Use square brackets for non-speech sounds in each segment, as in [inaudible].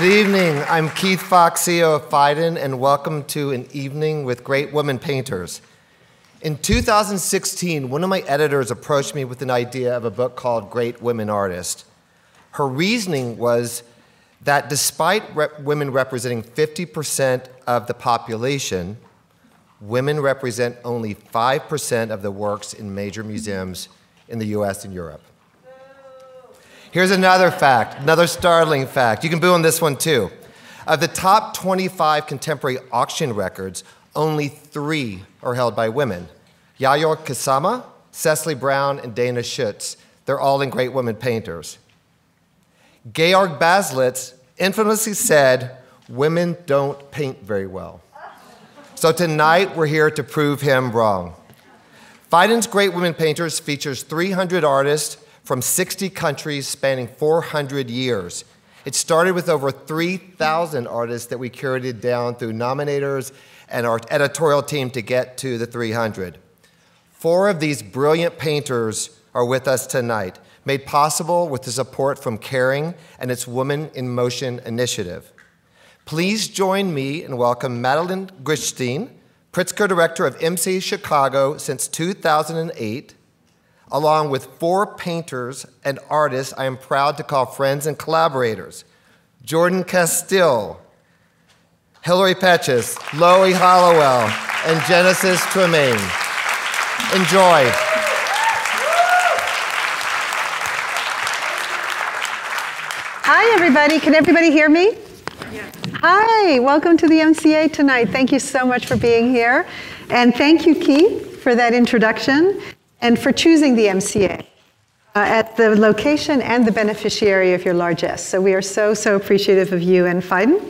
Good evening. I'm Keith Fox, CEO of Phaidon, and welcome to an evening with great women painters. In 2016, one of my editors approached me with an idea of a book called Great Women Artists. Her reasoning was that despite rep women representing 50% of the population, women represent only 5% of the works in major museums in the US and Europe. Here's another fact, another startling fact. You can boo on this one too. Of the top 25 contemporary auction records, only three are held by women. Yayoi Kusama, Cecily Brown, and Dana Schutz. They're all in great women painters. Georg Baselitz infamously said, women don't paint very well. So tonight we're here to prove him wrong. Phaidon's Great Women Painters features 300 artists from 60 countries spanning 400 years. It started with over 3,000 artists that we curated down through nominators and our editorial team to get to the 300. Four of these brilliant painters are with us tonight, made possible with the support from Kering and its Women in Motion initiative. Please join me in welcome Madeleine Grynsztejn, Pritzker Director of MC Chicago since 2008, along with four painters and artists I am proud to call friends and collaborators Jordan Casteel, Hilary Pecis, Loie Hollowell, and Genesis Tramaine. Enjoy. Hi, everybody. Can everybody hear me? Yeah. Hi, welcome to the MCA tonight. Thank you so much for being here. And thank you, Keith, for that introduction and for choosing the MCA. Uh, at the location and the beneficiary of your largesse. So we are so, so appreciative of you and Phaidon.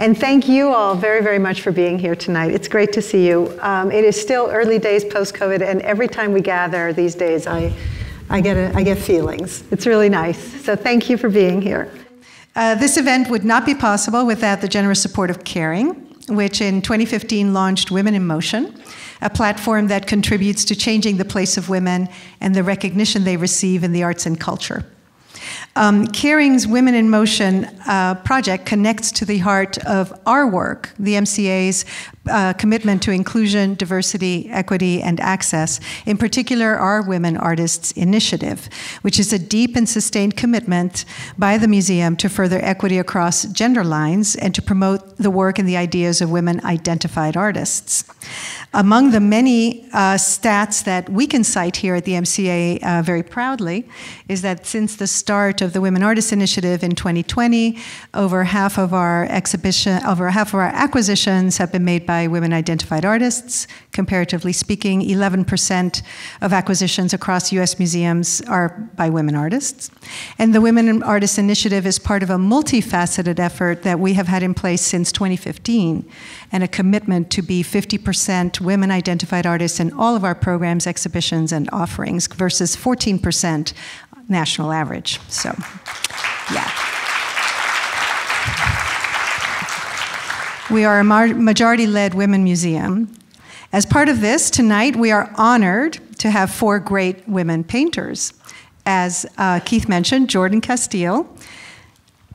And thank you all very, very much for being here tonight. It's great to see you. Um, it is still early days post-COVID, and every time we gather these days, I, I, get a, I get feelings. It's really nice. So thank you for being here. Uh, this event would not be possible without the generous support of Kering, which in 2015 launched Women in Motion a platform that contributes to changing the place of women and the recognition they receive in the arts and culture. Um, Kering's Women in Motion uh, project connects to the heart of our work, the MCA's uh, commitment to inclusion, diversity, equity, and access, in particular, our Women Artists Initiative, which is a deep and sustained commitment by the museum to further equity across gender lines and to promote the work and the ideas of women identified artists. Among the many uh, stats that we can cite here at the MCA uh, very proudly is that since the start of the Women Artists Initiative in 2020, over half of our exhibition, over half of our acquisitions have been made by women identified artists. Comparatively speaking, 11% of acquisitions across US museums are by women artists. And the Women Artists Initiative is part of a multifaceted effort that we have had in place since 2015 and a commitment to be 50% women identified artists in all of our programs, exhibitions, and offerings versus 14% national average. So, yeah. We are a majority led women museum. As part of this, tonight we are honored to have four great women painters. As uh, Keith mentioned, Jordan Casteel,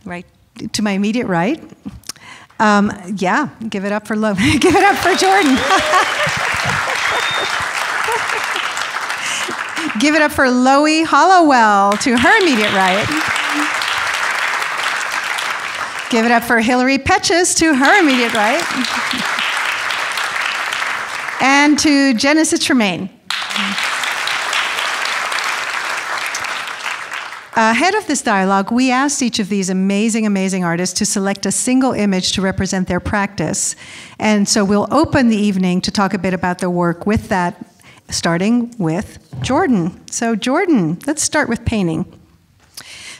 right to my immediate right, um, yeah, give it up for love. [laughs] give it up for Jordan. [laughs] give it up for Loie Hollowell to her immediate right. Give it up for Hilary Pecis to her immediate right. and to Genesis Tramaine. Ahead of this dialogue, we asked each of these amazing, amazing artists to select a single image to represent their practice. And so we'll open the evening to talk a bit about their work with that, starting with Jordan. So, Jordan, let's start with painting.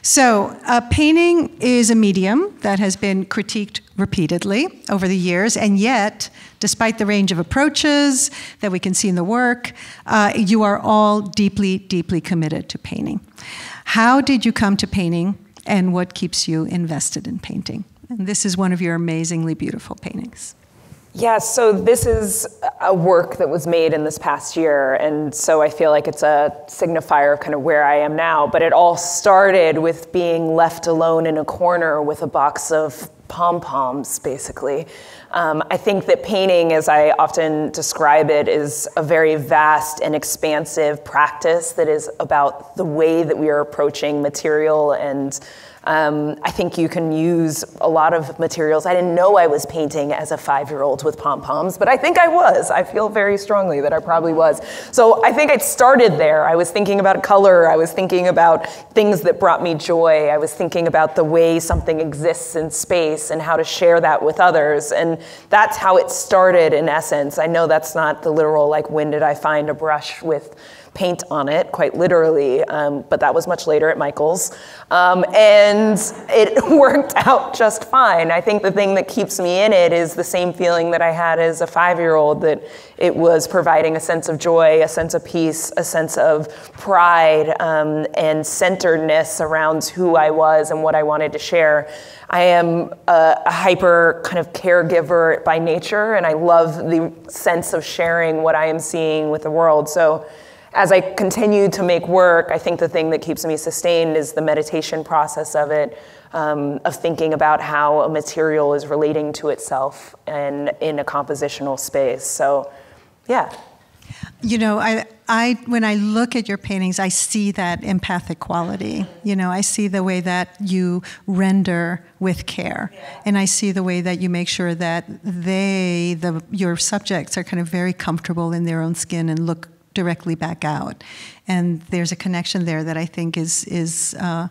So, painting is a medium that has been critiqued repeatedly over the years, and yet, despite the range of approaches that we can see in the work, uh, you are all deeply, deeply committed to painting. How did you come to painting, and what keeps you invested in painting? And this is one of your amazingly beautiful paintings. Yeah, so this is a work that was made in this past year. And so I feel like it's a signifier of kind of where I am now. But it all started with being left alone in a corner with a box of pom poms, basically. Um, I think that painting, as I often describe it, is a very vast and expansive practice that is about the way that we are approaching material and um, I think you can use a lot of materials. I didn't know I was painting as a five year old with pom poms, but I think I was. I feel very strongly that I probably was. So I think I started there. I was thinking about color, I was thinking about things that brought me joy, I was thinking about the way something exists in space and how to share that with others. And that's how it started in essence. I know that's not the literal, like, when did I find a brush with paint on it, quite literally, um, but that was much later at Michael's. Um, and it [laughs] worked out just fine. I think the thing that keeps me in it is the same feeling that I had as a five year old that it was providing a sense of joy, a sense of peace, a sense of pride, um, and centeredness around who I was and what I wanted to share. I am a, a, hyper kind of caregiver by nature, and I love the sense of sharing what I am seeing with the world. So as I continue to make work, I think the thing that keeps me sustained is the meditation process of it, um, of thinking about how a material is relating to itself and in a compositional space. So, yeah. You know, I, I, when I look at your paintings, I see that empathic quality. You know, I see the way that you render with care, and I see the way that you make sure that they, the your subjects, are kind of very comfortable in their own skin and look directly back out. And there's a connection there that I think is is uh,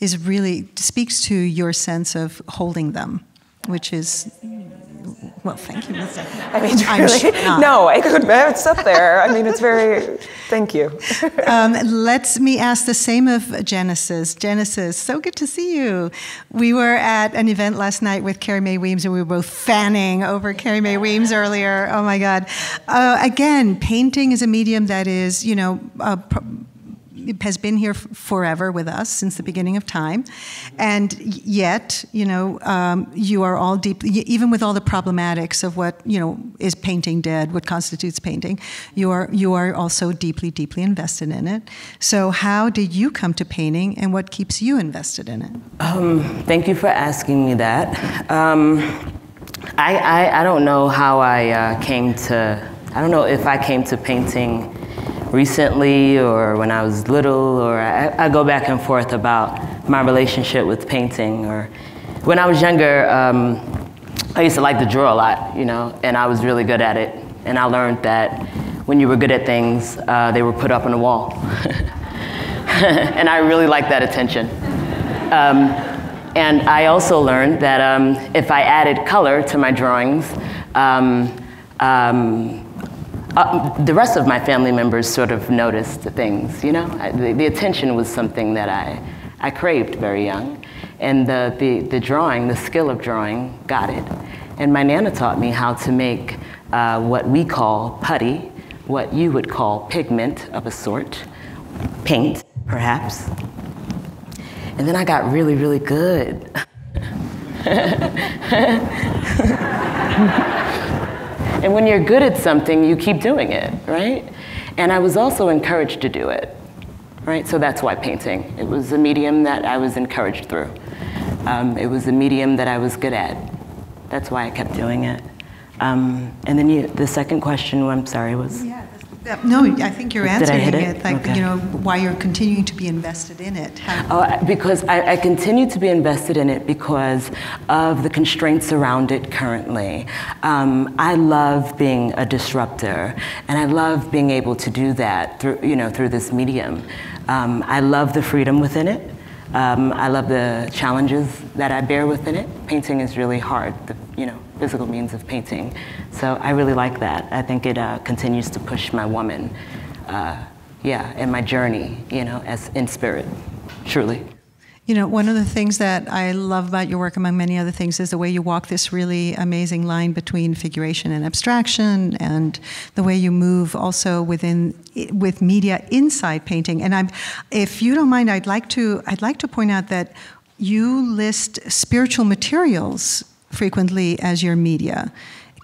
is really speaks to your sense of holding them, which is well, thank you. [laughs] I mean, really, no, I could. It's up there. I mean, it's very. Thank you. [laughs] um, let me ask the same of Genesis. Genesis, so good to see you. We were at an event last night with Carrie Mae Weems, and we were both fanning over Carrie Mae Weems earlier. Oh my God! Uh, again, painting is a medium that is, you know. Uh, has been here forever with us since the beginning of time, and yet, you know, um, you are all deep. Even with all the problematics of what you know is painting dead, what constitutes painting, you are you are also deeply, deeply invested in it. So, how did you come to painting, and what keeps you invested in it? Um, thank you for asking me that. Um, I, I, I don't know how I uh, came to. I don't know if I came to painting recently or when I was little, or I, I, go back and forth about my relationship with painting. Or when I was younger, um, I used to like to draw a lot, you know, and I was really good at it. And I learned that when you were good at things, uh, they were put up on a wall. [laughs] and I really liked that attention. Um, and I also learned that um, if I added color to my drawings, um, um uh, the rest of my family members sort of noticed things, you know? I, the, the, attention was something that I, I craved very young. And the, the, the drawing, the skill of drawing, got it. And my Nana taught me how to make uh, what we call putty, what you would call pigment of a sort, paint, perhaps. And then I got really, really good. [laughs] And when you're good at something, you keep doing it, right? And I was also encouraged to do it, right? So that's why painting. It was a medium that I was encouraged through. Um, it was a medium that I was good at. That's why I kept doing it. Um, and then you, the second question, I'm sorry, was? Yeah. No, I think you're answering it? it? Like, okay. you know, why you're continuing to be invested in it. How oh, because I, I, continue to be invested in it because of the constraints around it currently. Um, I love being a disruptor, and I love being able to do that through, you know, through this medium. Um, I love the freedom within it. Um, I love the challenges that I bear within it. Painting is really hard, the, you know, physical means of painting. So I really like that. I think it uh, continues to push my woman, uh, yeah, and my journey, you know, as in spirit, truly. You know, one of the things that I love about your work, among many other things, is the way you walk this really amazing line between figuration and abstraction, and the way you move also within with media inside painting. And I'm, if you don't mind, I'd like to I'd like to point out that you list spiritual materials frequently as your media.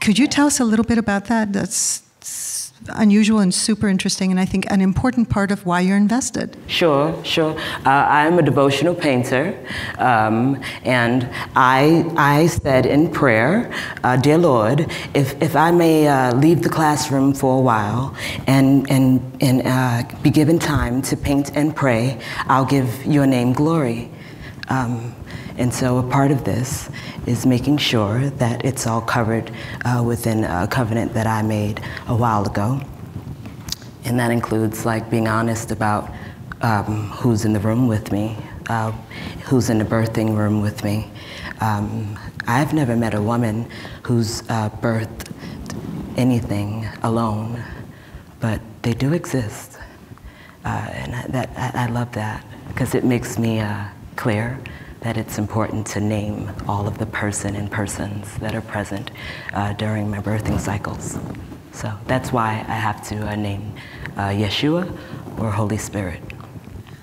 Could you tell us a little bit about that? That's unusual and super interesting, and I think an important part of why you're invested. Sure, sure. Uh, I'm a devotional painter, um, and I, I said in prayer, uh, Dear Lord, if, if I may uh, leave the classroom for a while and, and, and uh, be given time to paint and pray, I'll give your name glory. Um, and so a part of this is making sure that it's all covered uh, within a covenant that I made a while ago. And that includes like being honest about um, who's in the room with me, uh, who's in the birthing room with me. Um, I've never met a woman who's uh, birthed anything alone, but they do exist. Uh, and that, I, I, love that because it makes me uh, clear that it's important to name all of the person and persons that are present uh, during my birthing cycles. So that's why I have to uh, name uh, Yeshua or Holy Spirit.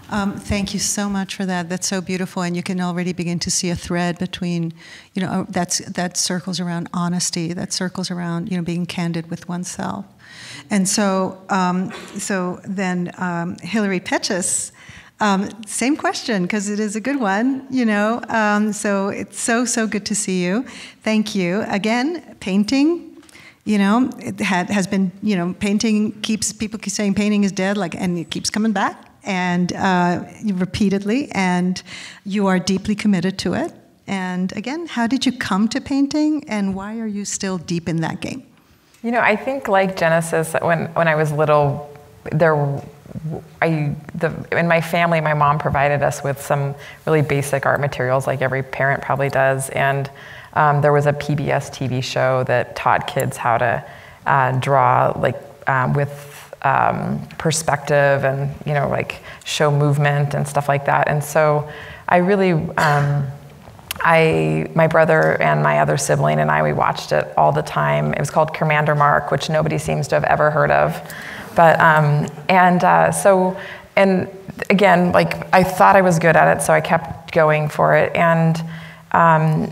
Um, thank you so much for that. That's so beautiful, and you can already begin to see a thread between, you know, uh, that's that circles around honesty, that circles around, you know, being candid with oneself. And so, um, so then um, Hilary Pecis um, same question, because it is a good one, you know. Um, so it's so, so good to see you. Thank you. Again, painting, you know, it had, has been, you know, painting keeps, people keep saying painting is dead, like, and it keeps coming back, and uh, repeatedly, and you are deeply committed to it. And again, how did you come to painting, and why are you still deep in that game? You know, I think like Genesis, when, when I was little, there I, the, in my family, my mom provided us with some really basic art materials, like every parent probably does. And um, there was a PBS TV show that taught kids how to uh, draw, like um, with um, perspective and you know, like show movement and stuff like that. And so, I really, um, I, my brother and my other sibling and I, we watched it all the time. It was called Commander Mark, which nobody seems to have ever heard of. But, um, and uh, so, and again, like I thought I was good at it, so I kept going for it. And, um,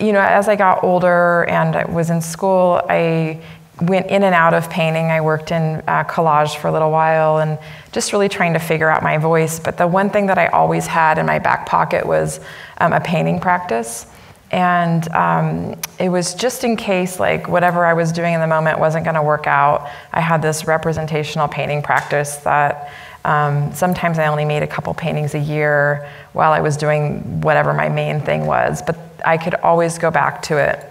you know, as I got older and I was in school, I went in and out of painting. I worked in uh, collage for a little while and just really trying to figure out my voice. But the one thing that I always had in my back pocket was um, a painting practice. And um, it was just in case, like, whatever I was doing in the moment wasn't going to work out. I had this representational painting practice that um, sometimes I only made a couple paintings a year while I was doing whatever my main thing was, but I could always go back to it.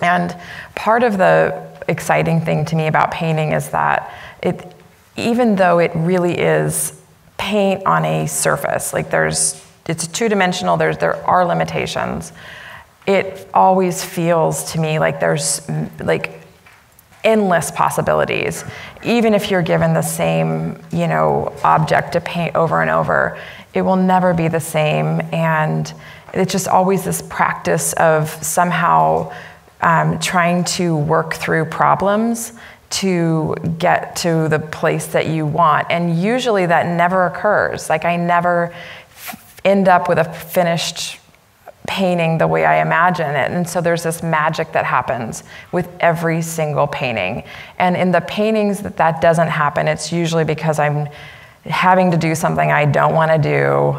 And part of the exciting thing to me about painting is that it, even though it really is paint on a surface, like there's, it's two dimensional, there's, there are limitations it always feels to me like there's like endless possibilities. Even if you're given the same you know object to paint over and over it will never be the same. And it's just always this practice of somehow um, trying to work through problems to get to the place that you want. And usually that never occurs. Like i never end up with a finished painting the way I imagine it. And so there's this magic that happens with every single painting. And in the paintings that that doesn't happen, it's usually because I'm having to do something I don't want to do.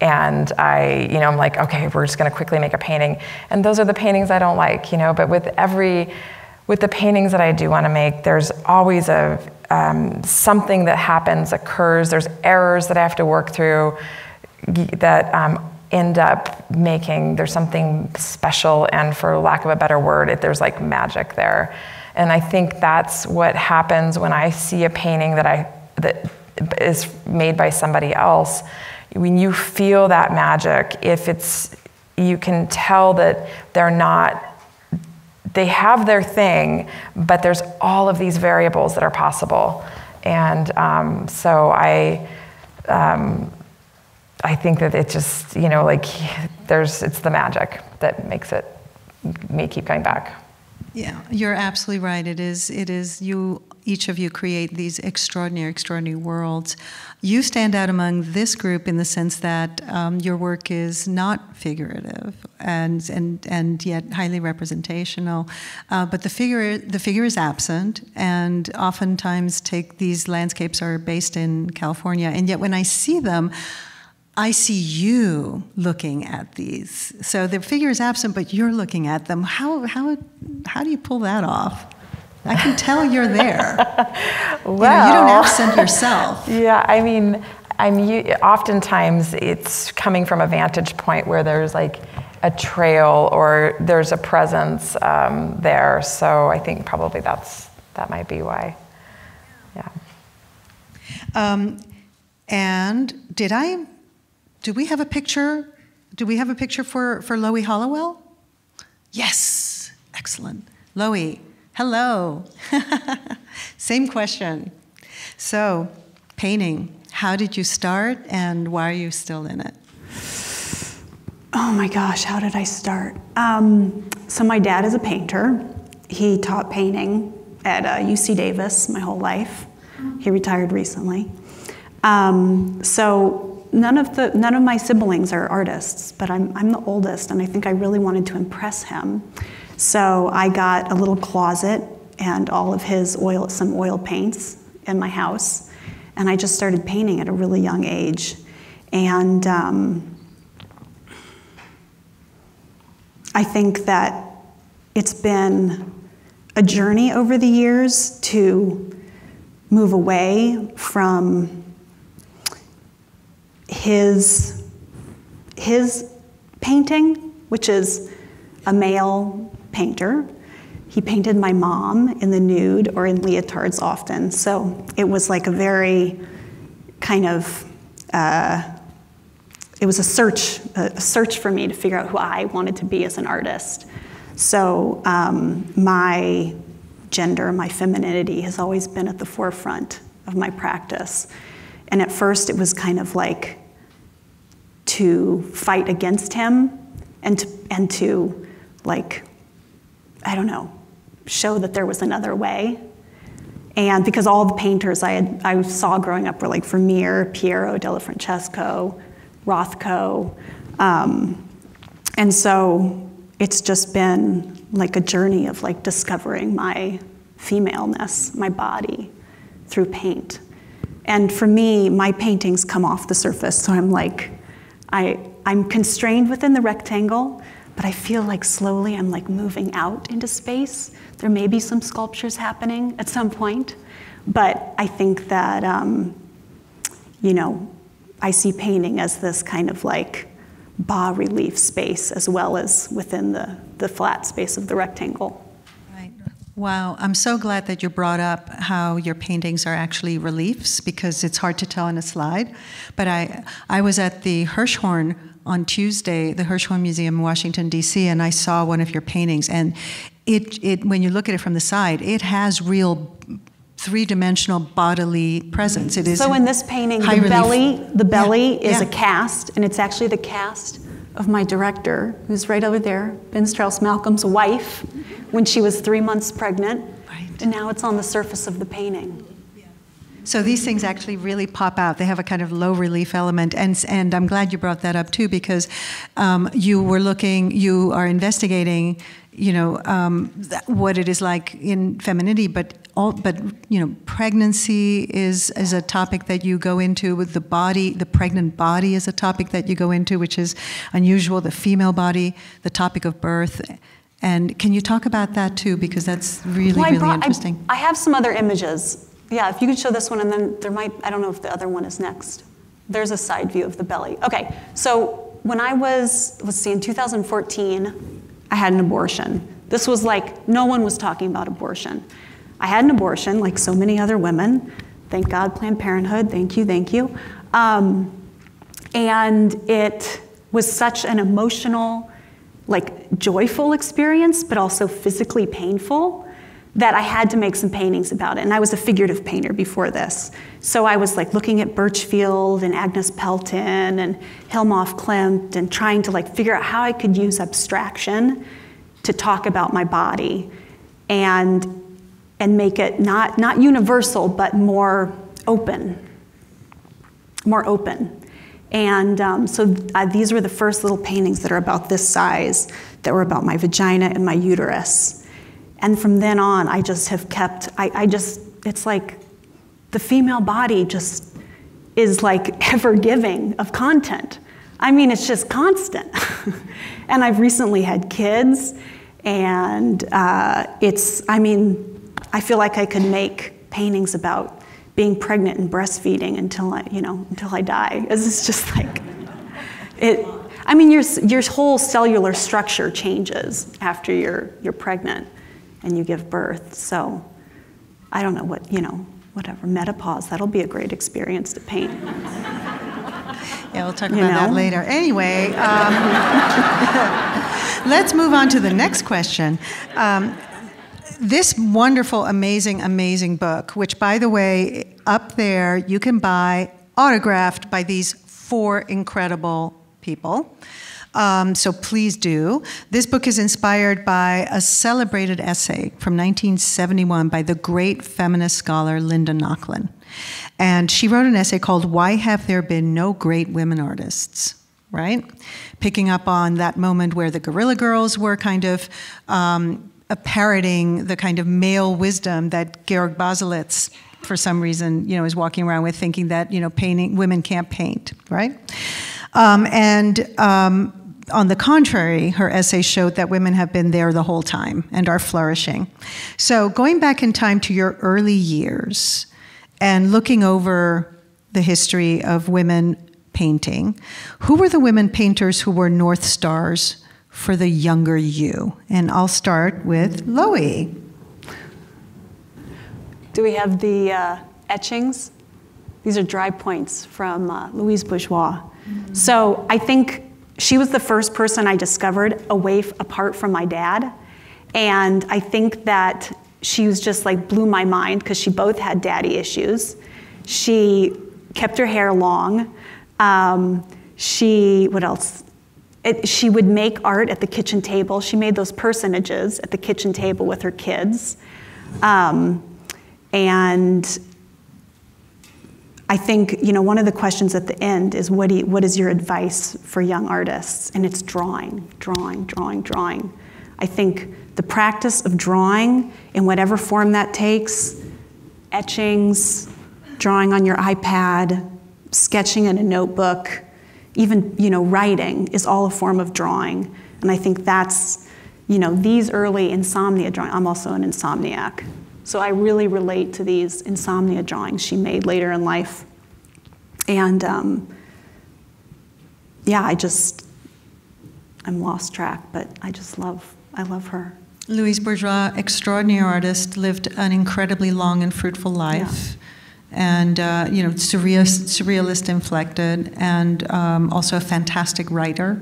And I, you know, I'm like, okay, we're just going to quickly make a painting. And those are the paintings I don't like, you know, but with every, with the paintings that I do want to make, there's always a, um, something that happens, occurs, there's errors that I have to work through that um, end up making there's something special and for lack of a better word it, there's like magic there. And i think that's what happens when i see a painting that i that is made by somebody else. When you feel that magic if it's you can tell that they're not they have their thing but there's all of these variables that are possible. And um, so i um, I think that it just, you know, like there's, it's the magic that makes it, me keep coming back. Yeah, you're absolutely right. It is. It is you. Each of you create these extraordinary, extraordinary worlds. You stand out among this group in the sense that um, your work is not figurative and and and yet highly representational. Uh, but the figure the figure is absent, and oftentimes take these landscapes are based in California, and yet when I see them. I see you looking at these. So the figure is absent, but you're looking at them. How, how, how do you pull that off? I can tell you're there. well, [laughs] you, know, you don't absent yourself. [laughs] Yeah, I mean, I'm oftentimes it's coming from a vantage point where there's like a trail or there's a presence um, there. So I think probably that's that might be why. Yeah. Um, and did I do we have a picture? Do we have a picture for, for Loie Hollowell? Yes, excellent. Loie, hello. [laughs] Same question. So, painting, how did you start and why are you still in it? Oh my gosh, how did I start? Um, so, my dad is a painter. He taught painting at uh, UC Davis my whole life. He retired recently. Um, so, none of the none of my siblings are artists, but I'm I'm the oldest, and I think I really wanted to impress him. So I got a little closet and all of his oil some oil paints in my house, and I just started painting at a really young age, and. Um, I think that it's been a journey over the years to move away from his, his painting, which is a male painter. He painted my mom in the nude or in leotards often. So it was like a very kind of, uh, it was a search, a search for me to figure out who I wanted to be as an artist. So um, my gender, my femininity has always been at the forefront of my practice. And at first, it was kind of like to fight against him and to, and to like, I don't know, show that there was another way. And because all the painters I, had, I saw growing up were like Vermeer, Piero della Francesca, Rothko. Um, and so it's just been like a journey of like discovering my femaleness, my body through paint. And for me, my paintings come off the surface, so I'm like, I, I'm constrained within the rectangle, but I feel like slowly I'm like moving out into space. There may be some sculptures happening at some point, but I think that, um, you know, I see painting as this kind of like bas relief space as well as within the, the flat space of the rectangle. Wow, I'm so glad that you brought up how your paintings are actually reliefs because it's hard to tell in a slide. But I, I was at the Hirshhorn on Tuesday, the Hirshhorn Museum in Washington, D.C., and I saw one of your paintings. And it, it, when you look at it from the side, it has real three-dimensional bodily presence. It is so in this painting, the belly, the belly yeah, is yeah. a cast, and it's actually the cast of my director, who's right over there, Ben Strauss Malcolm's wife, when she was three months pregnant. Right. And now it's on the surface of the painting. So these things actually really pop out. They have a kind of low relief element, and and I'm glad you brought that up too because um, you were looking, you are investigating, you know, um, what it is like in femininity, but all, but you know, pregnancy is is a topic that you go into with the body. The pregnant body is a topic that you go into, which is unusual. The female body, the topic of birth. And can you talk about that too? Because that's really, well, really brought, interesting. I, I have some other images. Yeah, if you could show this one, and then there might, I don't know if the other one is next. There's a side view of the belly. Okay, so when I was, let's see, in 2014, I had an abortion. This was like, no one was talking about abortion. I had an abortion, like so many other women. Thank God, Planned Parenthood. Thank you, thank you. Um, and it was such an emotional, like joyful experience, but also physically painful that I had to make some paintings about it. And I was a figurative painter before this. So I was like looking at Burchfield and Agnes Pelton and Hilma af Klint and trying to like figure out how I could use abstraction to talk about my body. and and make it not not universal but more open, more open. And um, so uh, these were the first little paintings that are about this size, that were about my vagina and my uterus. And from then on, I just have kept, I, I just, it's like the female body just is like [laughs] ever giving of content. I mean, it's just constant. [laughs] and I've recently had kids, and uh, it's, I mean, I feel like I could make paintings about being pregnant and breastfeeding until I, you know, until I die. [laughs] It's just like, it, I mean, your, your whole cellular structure changes after you're, you're pregnant and you give birth. So I don't know what, you know, whatever, menopause, that'll be a great experience to paint. [laughs] Yeah, we'll talk about know? that later. Anyway, um, [laughs] let's move on to the next question. Um, this wonderful, amazing, amazing book, which, by the way, up there you can buy autographed by these four incredible people. Um, so please do. This book is inspired by a celebrated essay from 1971 by the great feminist scholar Linda Nochlin. And she wrote an essay called Why Have There Been No Great Women Artists? Right? Picking up on that moment where the Guerrilla Girls were kind of um, parroting the kind of male wisdom that Georg Baselitz for some reason, you know, is walking around with thinking that, you know, painting, women can't paint, right? Um, and um, on the contrary, her essay showed that women have been there the whole time and are flourishing. So, going back in time to your early years and looking over the history of women painting, who were the women painters who were North Stars for the younger you? And I'll start with Loie. Do we have the uh, etchings? These are dry points from uh, Louise Bourgeois. Mm-hmm. So I think she was the first person I discovered away apart from my dad. And I think that she was just like blew my mind because she both had daddy issues. She kept her hair long. Um, she, what else? It, she would make art at the kitchen table. She made those personages at the kitchen table with her kids. Um, and I think you know one of the questions at the end is what, you, what is your advice for young artists? And it's drawing, drawing, drawing, drawing. I think the practice of drawing in whatever form that takes, etchings, drawing on your iPad, sketching in a notebook, even you know writing is all a form of drawing. And I think that's you know these early insomnia drawings, I'm also an insomniac. So I really relate to these insomnia drawings she made later in life. And um, yeah, I just, I'm lost track, but I just love, I love her. Louise Bourgeois, extraordinary artist, lived an incredibly long and fruitful life. Yeah and uh, you know surrealist, surrealist inflected, and um, also a fantastic writer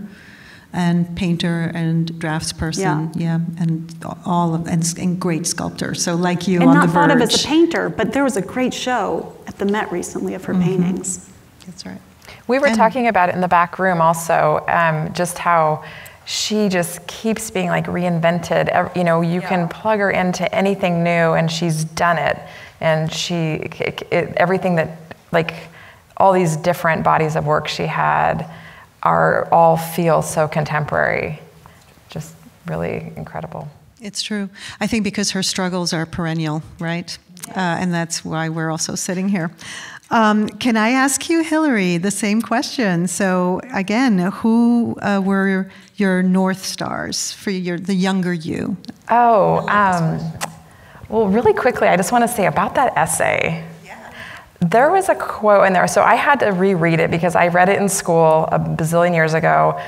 and painter and draftsperson, yeah, yeah and all of and, and, great sculptor. So like you and on not the thought of as a painter, but there was a great show at the Met recently of her mm-hmm. paintings. That's right. We were and, talking about it in the back room also, um, just how she just keeps being like reinvented. You know, you yeah. can plug her into anything new, and she's done it. And she, it, it, everything that, like, all these different bodies of work she had are all feel so contemporary. Just really incredible. It's true. I think because her struggles are perennial, right? Uh, and that's why we're also sitting here. Um, can I ask you, Hillary, the same question? So, again, who uh, were your North Stars for your, the younger you? Oh, um, well, really quickly, I just want to say about that essay. There was a quote in there, so I had to reread it because I read it in school a bazillion years ago,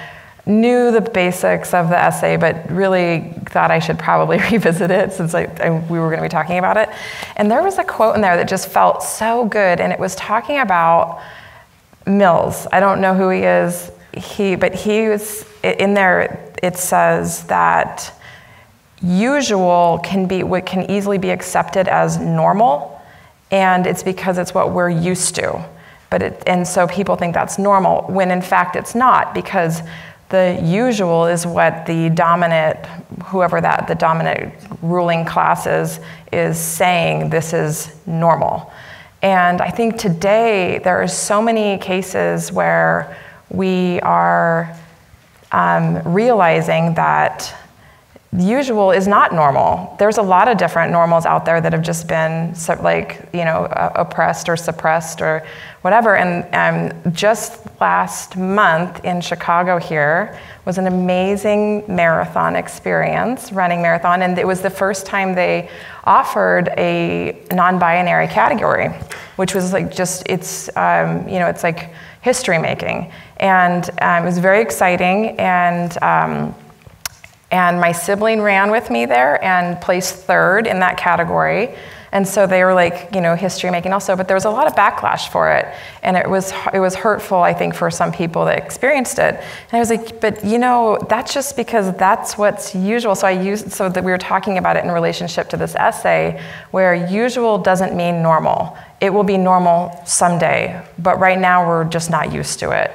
knew the basics of the essay, but really thought I should probably [laughs] revisit it since I, I, we were going to be talking about it. And there was a quote in there that just felt so good, and it was talking about Mills. I don't know who he is, he, but he was in there. It says that usual can be what can easily be accepted as normal and it's because it's what we're used to. But it, and so people think that's normal when in fact it's not because the usual is what the dominant, whoever that the dominant ruling class is, is saying this is normal. And I think today there are so many cases where we are um, realizing that usual is not normal. There's a lot of different normals out there that have just been like, you know, oppressed or suppressed or whatever. And um, just last month in Chicago here was an amazing marathon experience, running marathon. And it was the first time they offered a non-binary category, which was like just, it's, um, you know, it's like history making. And um, it was very exciting. And, um, and my sibling ran with me there and placed third in that category. And so they were like, you know, history making also, but there was a lot of backlash for it. And it was, it was hurtful, I think, for some people that experienced it. And I was like, but you know, that's just because that's what's usual. So I used, so that we were talking about it in relationship to this essay, where usual doesn't mean normal. It will be normal someday, but right now we're just not used to it.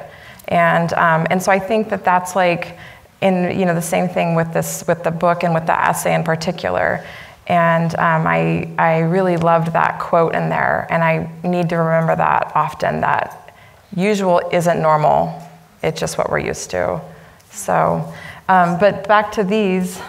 And, um, and so I think that that's like, in you know the same thing with this with the book and with the essay in particular. And um, I, I really loved that quote in there. And i need to remember that often that usual isn't normal. It's just what we're used to. So um, but back to these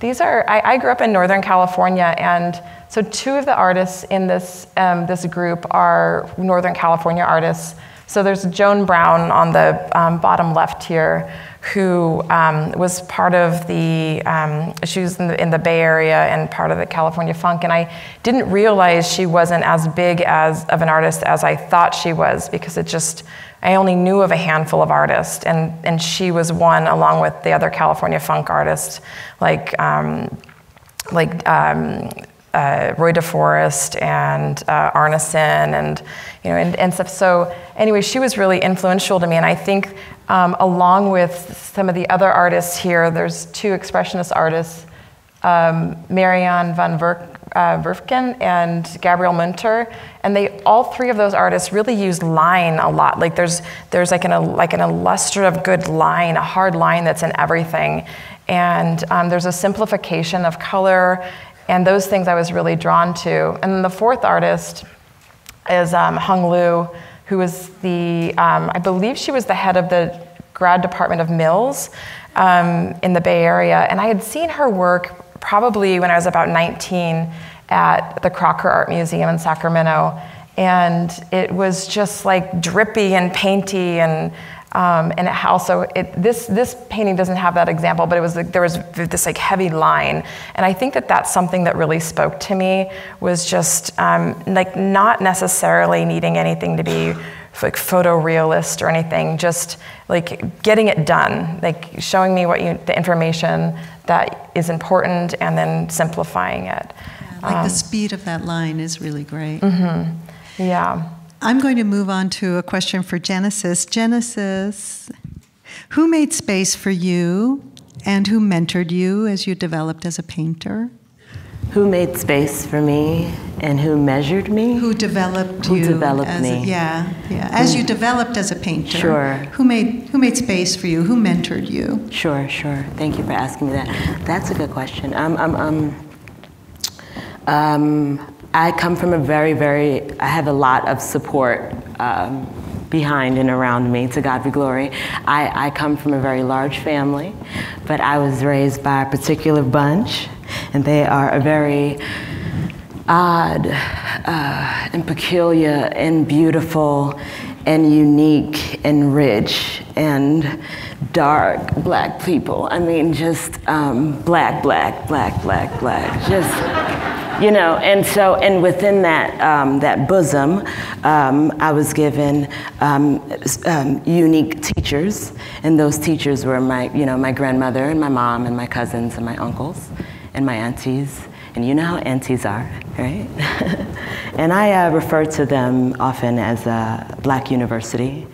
these are I, I, grew up in northern california. And so two of the artists in this, um, this group are northern california artists. So there's joan brown on the um, bottom left here who um, was part of the, um, she was in the, in the, Bay Area and part of the California Funk. And I didn't realize she wasn't as big as of an artist as I thought she was because it just, I only knew of a handful of artists. And, and she was one along with the other California Funk artists like, um, like um, uh, Roy DeForest and uh, Arneson and you know and, and stuff. So anyway, she was really influential to me, and I think um, along with some of the other artists here, there's two expressionist artists, um, Marianne van Ver, uh, Werefkin and Gabriel Munter, and they all three of those artists really use line a lot. Like there's there's like an like an illustrative good line, a hard line that's in everything, and um, there's a simplification of color and those things I was really drawn to. And then the fourth artist is um, Hung Liu, who was the, um, I believe she was the head of the grad department of Mills um, in the Bay Area. And I had seen her work probably when I was about 19 at the Crocker Art Museum in Sacramento. And it was just like drippy and painty and um, and it also, it, this, this painting doesn't have that example, but it was like, there was this like heavy line. And I think that that's something that really spoke to me was just um, like not necessarily needing anything to be like photorealist or anything, just like getting it done, like showing me what you, the information that is important and then simplifying it. Yeah, like um, the speed of that line is really great. Mm-hmm. Yeah. I'm going to move on to a question for Genesis. Genesis, who made space for you and who mentored you as you developed as a painter? Who made space for me and who measured me? Who developed who you? Who developed me? A, yeah, yeah. As you developed as a painter. Sure. Who made who made space for you? Who mentored you? Sure, sure. Thank you for asking me that. That's a good question. Um, um, um, um I come from a very, very, I have a lot of support um, behind and around me, to God be glory. I, I come from a very large family, but I was raised by a particular bunch, and they are a very odd uh, and peculiar and beautiful and unique and rich and dark black people. I mean, just um, black, black, black, black, black. Just you know, and so, and within that, um, that bosom, um, I was given um, um, unique teachers, and those teachers were my, you know, my grandmother and my mom and my cousins and my uncles and my aunties, and you know how aunties are, right? [laughs] and I uh, refer to them often as a black university.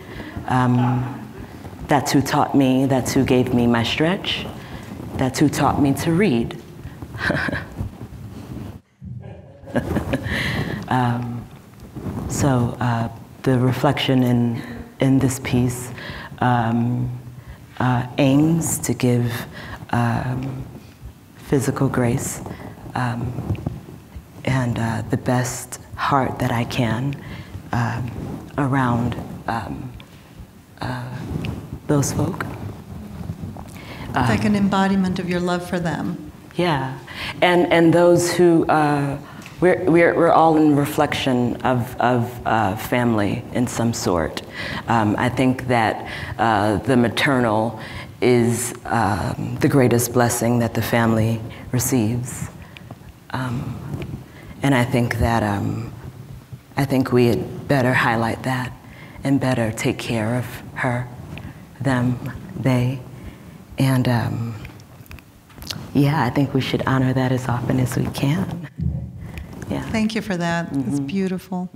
Um, that's who taught me, that's who gave me my stretch, that's who taught me to read. [laughs] [laughs] um, so uh, the reflection in, in this piece um, uh, aims to give um, physical grace um, and uh, the best heart that I can um, around um, uh, those folk. like an embodiment of your love for them. Yeah, and and those who uh, we're, we're we're all in reflection of of uh, family in some sort. Um, I think that uh, the maternal is um, the greatest blessing that the family receives, um, and I think that um, I think we had better highlight that and better take care of her, them, they, and. Um, yeah, I think we should honor that as often as we can. Thank you for that. It's beautiful.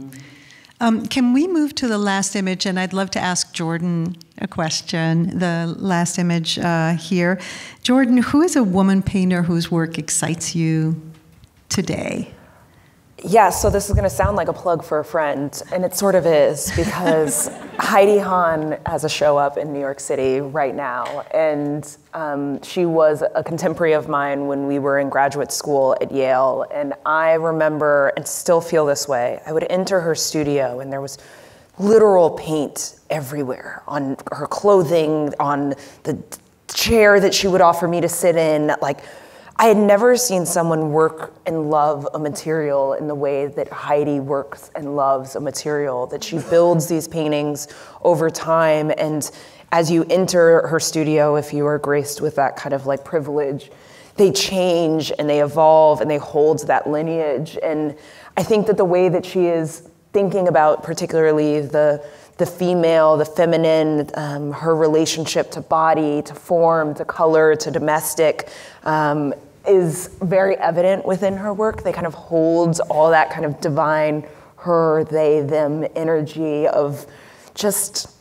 Um, can we move to the last image? And I'd love to ask Jordan a question. The last image uh, here. Jordan, who is a woman painter whose work excites you today? Yeah, so this is going to sound like a plug for a friend, and it sort of is because [laughs] Heidi Hahn has a show up in New York City right now, and um, she was a contemporary of mine when we were in graduate school at Yale. And I remember, and still feel this way, I would enter her studio, and there was literal paint everywhere on her clothing, on the chair that she would offer me to sit in, like I had never seen someone work and love a material in the way that Heidi works and loves a material, that she builds these paintings over time. And as you enter her studio, if you are graced with that kind of like privilege, they change and they evolve and they hold that lineage. And I think that the way that she is thinking about, particularly the the female, the feminine, um, her relationship to body, to form, to color, to domestic, um, is very evident within her work. They kind of holds all that kind of divine her, they, them energy of just,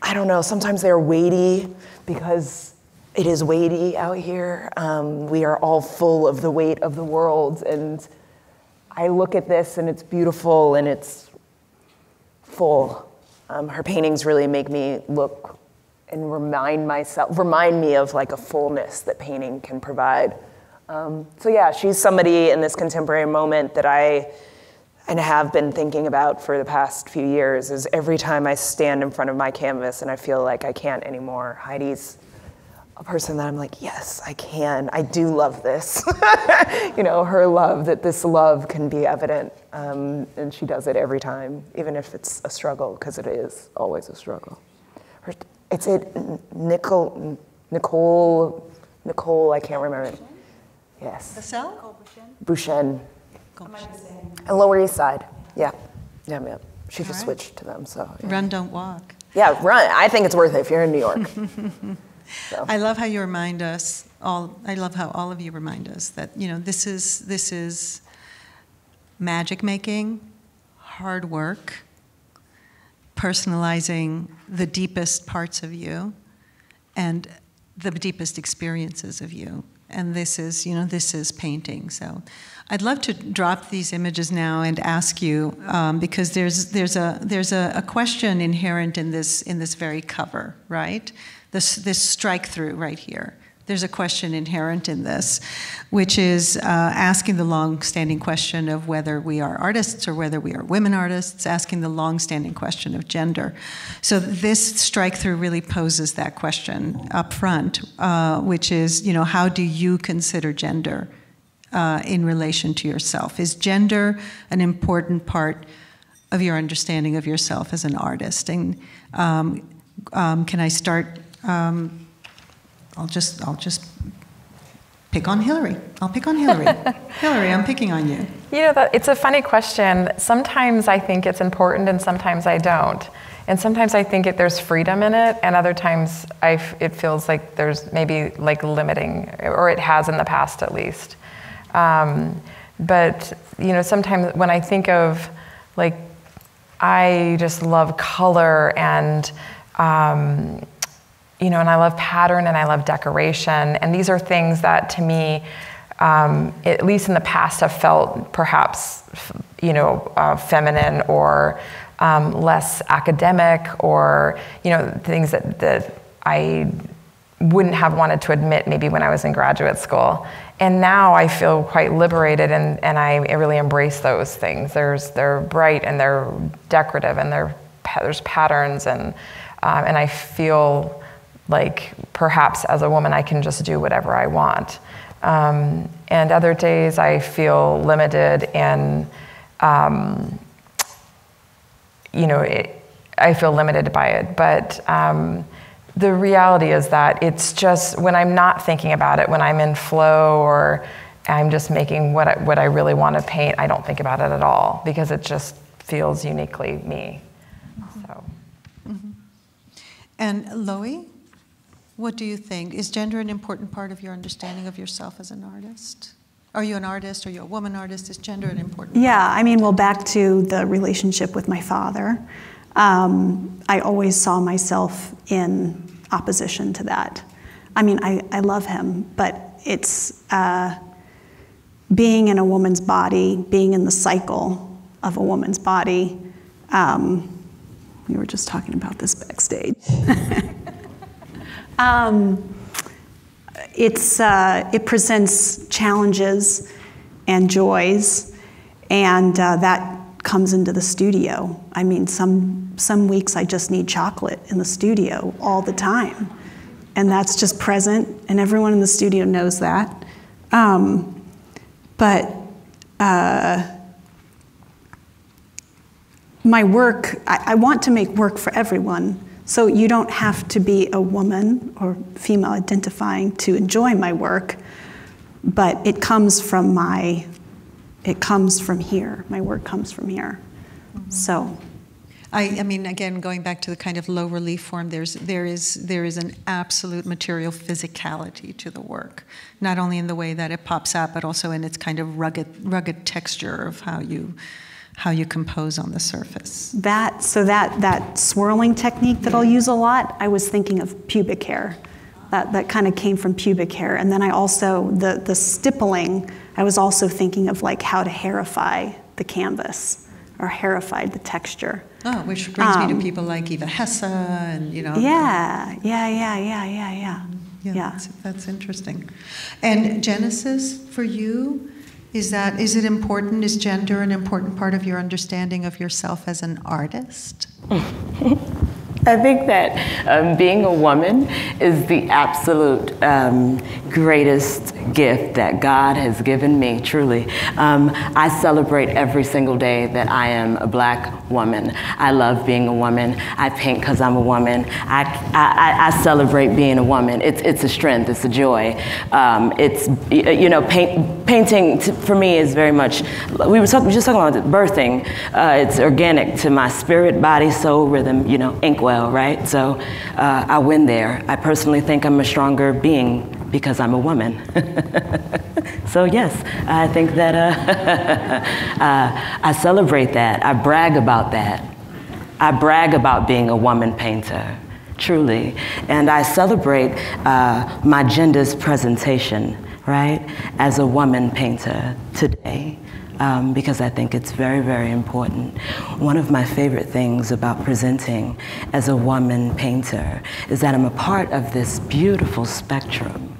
I don't know, sometimes they're weighty because it is weighty out here. Um, we are all full of the weight of the world. And I look at this and it's beautiful and it's full. Um, her paintings really make me look and remind myself, remind me of like a fullness that painting can provide. Um, so yeah, she's somebody in this contemporary moment that I and have been thinking about for the past few years. Is every time I stand in front of my canvas and I feel like I can't anymore, Heidi's a person that I'm like, yes, I can. I do love this. [laughs] you know, her love that this love can be evident, um, and she does it every time, even if it's a struggle, because it is always a struggle. Her, it's it, Nicole, Nicole, Nicole. I can't remember. Yes. Cassell? Beauchene. And Lower East Side. Yeah. Yeah, yeah. She just right. switched to them, so. Yeah. Run, don't walk. Yeah, run. I think it's worth it if you're in New York. [laughs] so. I love how you remind us all. I love how all of you remind us that you know this is this is magic making, hard work, personalizing the deepest parts of you, and the deepest experiences of you. And this is you know this is painting. So. I'd love to drop these images now and ask you um, because there's there's a there's a, a, question inherent in this in this very cover, right? This this strike through right here. There's a question inherent in this, which is uh, asking the long-standing question of whether we are artists or whether we are women artists, asking the long-standing question of gender. So this strike through really poses that question up front, uh, which is, you know, how do you consider gender? Uh, in relation to yourself? Is gender an important part of your understanding of yourself as an artist? And um, um, can I start? Um, I'll just I'll just pick on Hilary. I'll pick on Hilary. [laughs] Hilary, I'm picking on you. You know, that, it's a funny question. Sometimes I think it's important, and sometimes I don't. And sometimes I think it, there's freedom in it, and other times I f- it feels like there's maybe like limiting, or it has in the past at least. Um, but you know, sometimes when I think of like, I just love color and um, you know, and I love pattern and I love decoration, and these are things that to me, um, at least in the past, have felt perhaps you know uh, feminine or um, less academic or you know things that that I wouldn't have wanted to admit maybe when I was in graduate school. And now I feel quite liberated and, and I really embrace those things. There's, they're bright and they're decorative and they're, there's patterns and, um, and I feel like perhaps as a woman I can just do whatever I want. Um, and other days I feel limited and, um, you know, it, I feel limited by it. But um, the reality is that it's just when I'm not thinking about it, when I'm in flow or I'm just making what I, what I really want to paint, I don't think about it at all because it just feels uniquely me. So. Mm-hmm. And Loie, what do you think? Is gender an important part of your understanding of yourself as an artist? Are you an artist? Are you a woman artist? Is gender an important? Yeah, I mean, well, back to the relationship with my father. Um, I always saw myself in opposition to that. I mean, I, I love him, but it's uh, being in a woman's body, being in the cycle of a woman's body. Um, we were just talking about this backstage. [laughs] um, it's, uh, it presents challenges and joys, and uh, that comes into the studio. I mean, some, some weeks I just need chocolate in the studio all the time. And that's just present, and everyone in the studio knows that. Um, but uh, my work, I, I want to make work for everyone. So you don't have to be a woman or female identifying to enjoy my work, but it comes from my it comes from here. My work comes from here. Mm-hmm. So. I, I, mean, again, going back to the kind of low relief form, there's, there, is, there is an absolute material physicality to the work, not only in the way that it pops out, but also in its kind of rugged, rugged texture of how you, how you compose on the surface. That, so that, that swirling technique that I'll use a lot, I was thinking of pubic hair. That, that kind of came from pubic hair. And then I also, the, the stippling, I was also thinking of like how to hairify the canvas or hairify the texture. Oh, which brings um, me to um, people like Eva Hesse and, you know. Yeah, yeah, yeah, yeah, yeah, yeah. Yeah, yeah. That's, that's interesting. And Genesis, for you, is that is it important? Is gender an important part of your understanding of yourself as an artist? [laughs] I think that um, being a woman is the absolute um, greatest gift that God has given me, truly. Um, I celebrate every single day that I am a black woman. I love being a woman. I paint because I'm a woman. I, I, I, celebrate being a woman. It's, it's a strength, it's a joy. Um, it's, you know, paint, painting for me is very much, we were, talk, we were just talking about birthing. Uh, it's organic to my spirit, body, soul, rhythm, you know, inkwell, right? So uh, I win there. I personally think I'm a stronger being because I'm a woman. [laughs] so, yes, I think that uh, [laughs] uh, I celebrate that. I brag about that. I brag about being a woman painter, truly. And I celebrate uh, my gender's presentation, right, as a woman painter today. Um, because I think it's very, very important. One of my favorite things about presenting as a woman painter is that I'm a part of this beautiful spectrum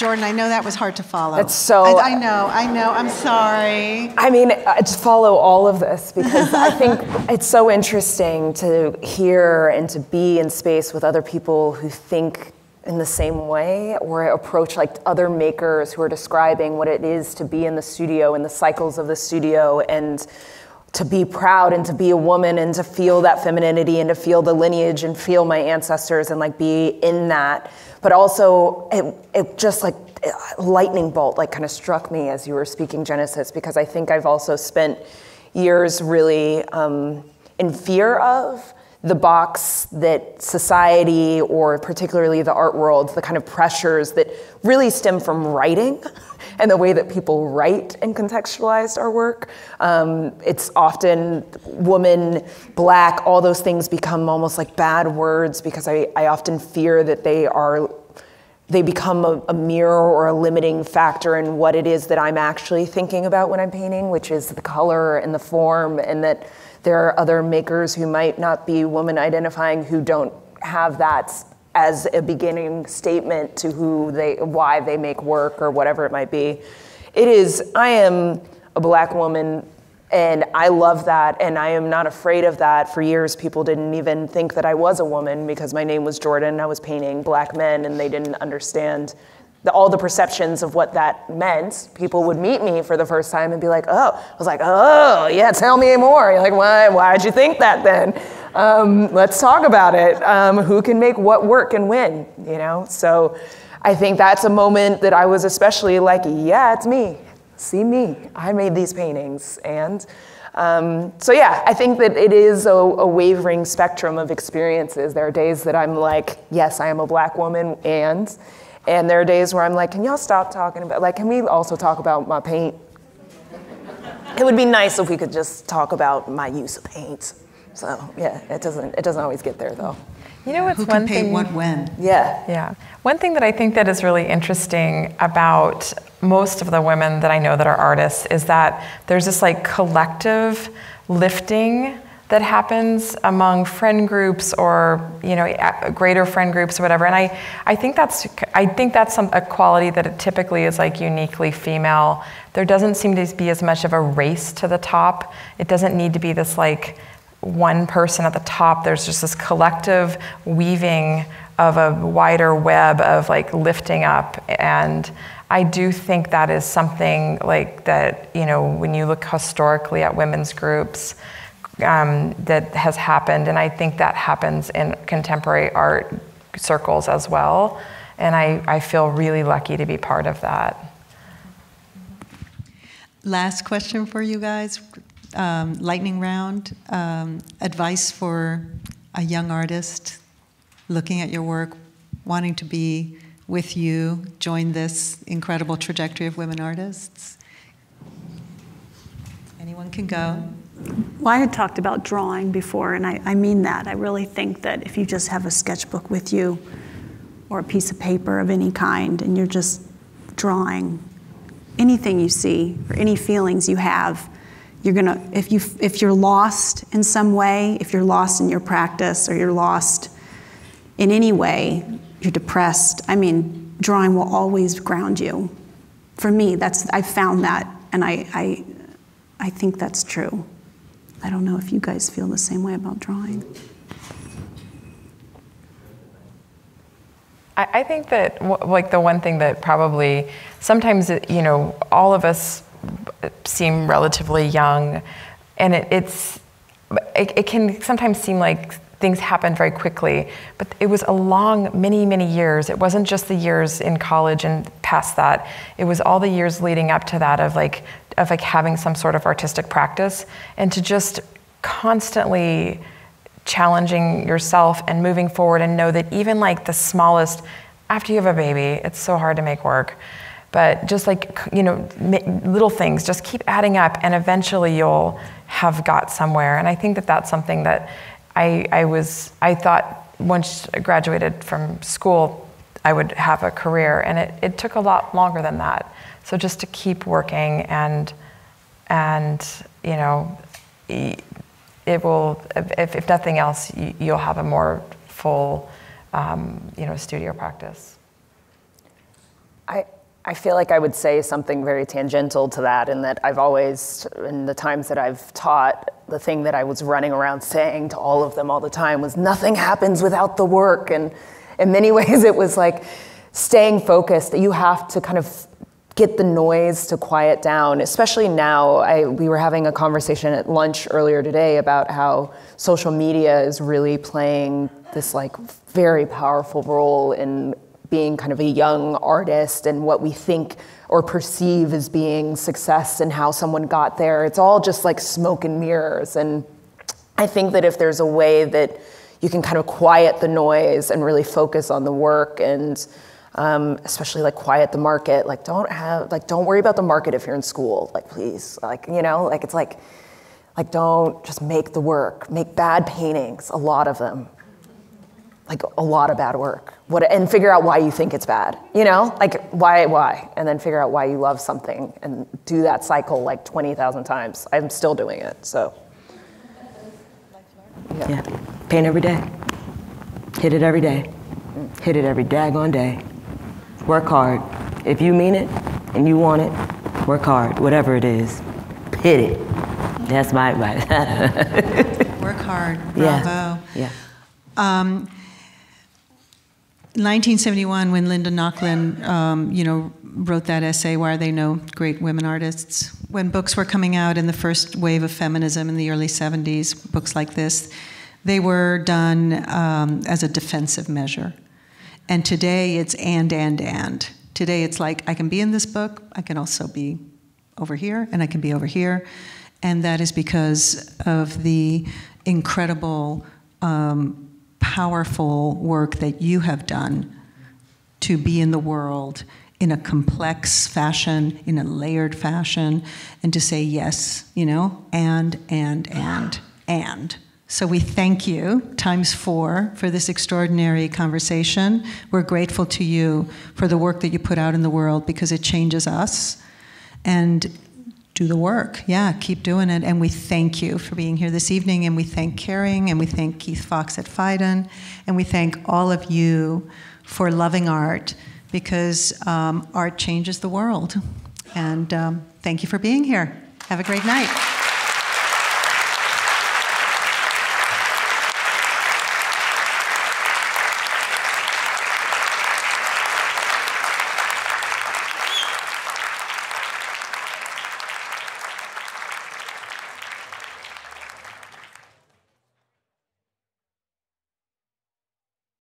Jordan, I know that was hard to follow. It's so. I, I know, I know. I'm sorry. I mean, I just follow all of this because I think [laughs] it's so interesting to hear and to be in space with other people who think in the same way or approach like other makers who are describing what it is to be in the studio and the cycles of the studio and to be proud and to be a woman and to feel that femininity and to feel the lineage and feel my ancestors and like be in that but also it, it just like lightning bolt like kind of struck me as you were speaking genesis because i think i've also spent years really um, in fear of the box that society or particularly the art world the kind of pressures that really stem from writing [laughs] and the way that people write and contextualize our work. Um, it's often woman, black, all those things become almost like bad words because I, I often fear that they are they become a, a, mirror or a limiting factor in what it is that I'm actually thinking about when I'm painting, which is the color and the form, and that there are other makers who might not be woman identifying who don't have that as a beginning statement to who they, why they make work or whatever it might be. It is, I am a black woman and I love that, and I am not afraid of that. For years, people didn't even think that I was a woman because my name was Jordan. I was painting black men, and they didn't understand the, all the perceptions of what that meant. People would meet me for the first time and be like, "Oh," I was like, "Oh, yeah, tell me more." You're like, "Why? Why'd you think that then?" Um, let's talk about it. Um, who can make what work and when? You know. So, I think that's a moment that I was especially like, "Yeah, it's me." see me, I made these paintings. And um, so, yeah, I think that it is a, a, wavering spectrum of experiences. There are days that I'm like, yes, I am a black woman, and, and there are days where I'm like, can y'all stop talking about, like, can we also talk about my paint? it would be nice if we could just talk about my use of paint. So, yeah, it doesn't, it doesn't always get there though. You know what's Who one can paint thing? what when? Yeah. Yeah. One thing that I think that is really interesting about most of the women that I know that are artists is that there's this like collective lifting that happens among friend groups or you know greater friend groups or whatever and i, I think that's i think that's some, a quality that typically is like uniquely female there doesn't seem to be as much of a race to the top it doesn't need to be this like one person at the top. There's just this collective weaving of a wider web of like lifting up. And I do think that is something like that, you know, when you look historically at women's groups, um, that has happened. And I think that happens in contemporary art circles as well. And I, I feel really lucky to be part of that. Last question for you guys um, lightning round um, advice for a young artist looking at your work, wanting to be with you, join this incredible trajectory of women artists? Anyone can go. Well, I had talked about drawing before, and I, I mean that. I really think that if you just have a sketchbook with you or a piece of paper of any kind and you're just drawing anything you see or any feelings you have, you're gonna if you if you're lost in some way if you're lost in your practice or you're lost in any way you're depressed i mean drawing will always ground you for me that's i found that and i i, I think that's true i don't know if you guys feel the same way about drawing I, think that like the one thing that probably sometimes you know all of us seem relatively young, and it, it's it, it, can sometimes seem like things happen very quickly, but it was a long, many, many years. It wasn't just the years in college and past that. It was all the years leading up to that of like of like having some sort of artistic practice and to just constantly challenging yourself and moving forward and know that even like the smallest after you have a baby, it's so hard to make work. But just like, you know, little things, just keep adding up and eventually you'll have got somewhere. And I think that that's something that I, I was, I thought once I graduated from school, I would have a career. And it, it took a lot longer than that. So just to keep working and, and, you know, it will, if, if nothing else, you'll have a more full, um, you know, studio practice. I, I feel like I would say something very tangential to that, in that I've always, in the times that I've taught, the thing that I was running around saying to all of them all the time was nothing happens without the work. And in many [laughs] ways, it was like staying focused. That you have to kind of get the noise to quiet down, especially now. I, we were having a conversation at lunch earlier today about how social media is really playing this like very powerful role in being kind of a young artist and what we think or perceive as being success and how someone got there. It's all just like smoke and mirrors. And I think that if there's a way that you can kind of quiet the noise and really focus on the work and um, especially like quiet the market, like don't have, like don't worry about the market if you're in school, like please, like, you know, like it's like, like don't just make the work, make bad paintings, a lot of them, like a lot of bad work. What, and figure out why you think it's bad. You know, like why, why, and then figure out why you love something and do that cycle like 20,000 times. I'm still doing it, so. Yeah. yeah. Paint every day. Hit it every day. Hit it every daggone day. Work hard. If you mean it and you want it, work hard, whatever it is. Hit it. That's my advice. [laughs] work hard. Bravo. Yeah. yeah. Um, 1971, when Linda Nochlin, um, you know, wrote that essay, "Why Are They No Great Women Artists?" When books were coming out in the first wave of feminism in the early 70s, books like this, they were done um, as a defensive measure. And today it's and and and. Today it's like I can be in this book, I can also be over here, and I can be over here, and that is because of the incredible. Um, powerful work that you have done to be in the world in a complex fashion, in a layered fashion, and to say yes, you know, and, and, and, and. So we thank you, times four, for this extraordinary conversation. We're grateful to you for the work that you put out in the world because it changes us. And do the work. Yeah, keep doing it. And we thank you for being here this evening. And we thank Kering, and we thank Keith Fox at Phaidon, and we thank all of you for loving art because um, art changes the world. And um, thank you for being here. Have a great night.